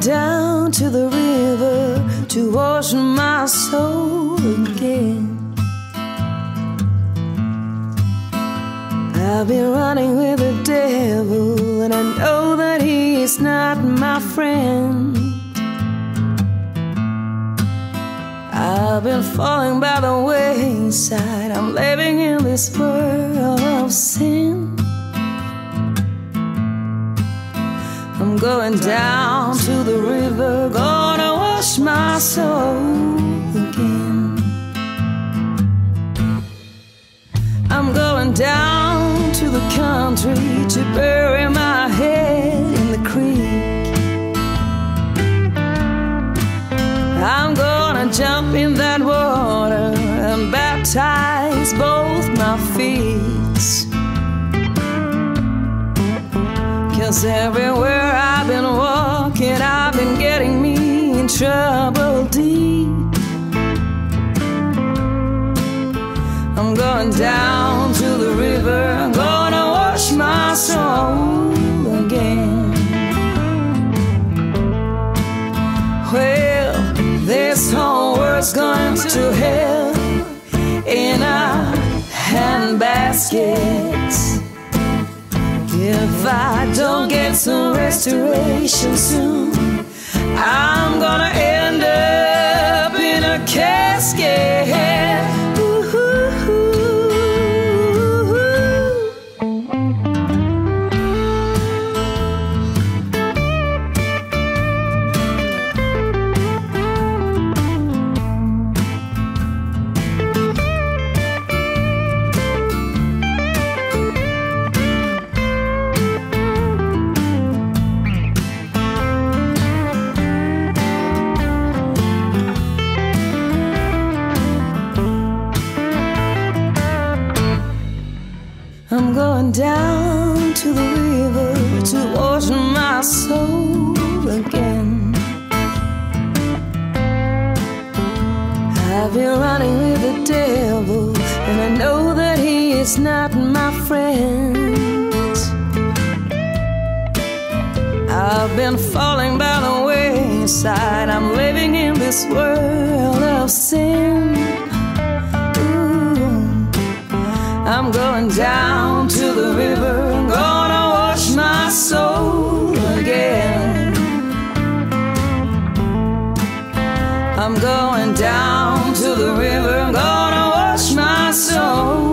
down to the river to wash my soul again. I've been running with the devil, and I know that he is not my friend. I've been falling by the wayside, I'm living in this world of sin. I'm going down to the river, gonna wash my soul again. I'm going down to the country to bury my head in the creek. I'm gonna jump in that water and baptize both my feet. Cause everywhere trouble deep. I'm going down to the river, I'm gonna wash my soul again. Well, this whole world's going to hell in a handbasket. If I don't get some restoration soon, I'm gonna end up in a casket. I'm going down to the river to wash my soul again. I've been running with the devil, and I know that he is not my friend. I've been falling by the wayside, I'm living in this world I'm going down to the river, gonna wash my soul